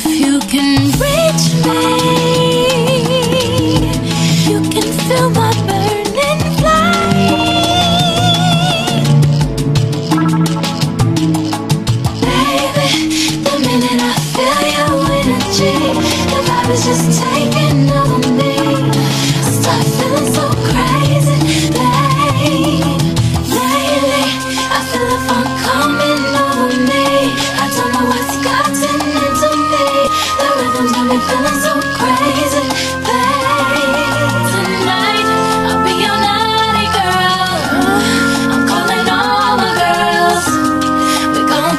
If you can reach me, you can feel my burning flame. Baby, the minute I feel your energy, the vibe is just taking over me.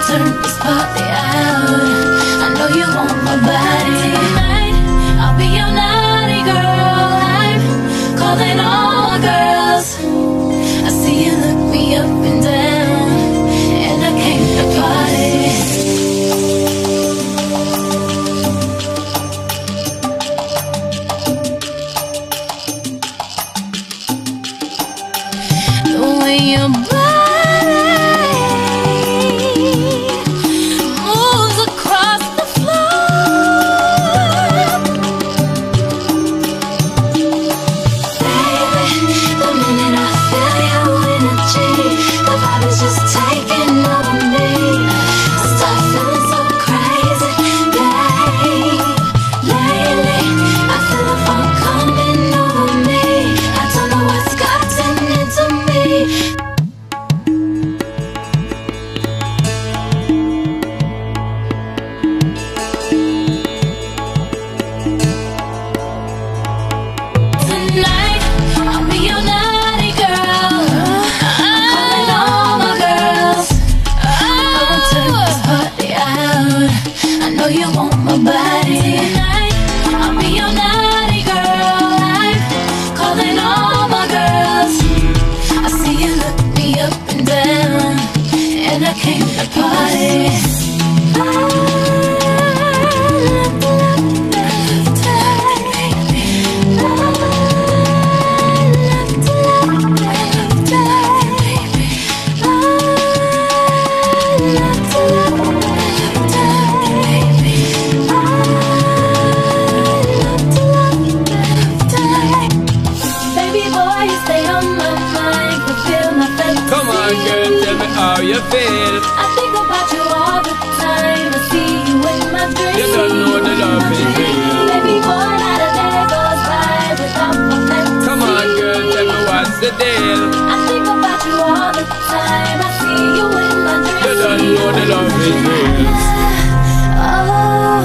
Turn this party out. I know you want my body. Tonight, I'll be your naughty girl. I'm calling all my girls. I see you look me up and down, and I came to party. The way your Come on, girl, tell me how you feel. Know the love is real. Oh,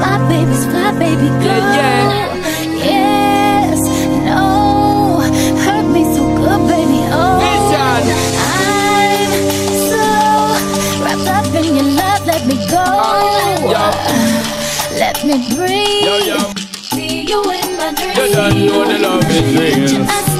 my baby's my baby girl. Yeah, Yes, no, hurt me so good, baby. Oh, Vision. I'm so wrapped up in your love. Let me go. Let me breathe. See you in my dreams. You don't know the love is real.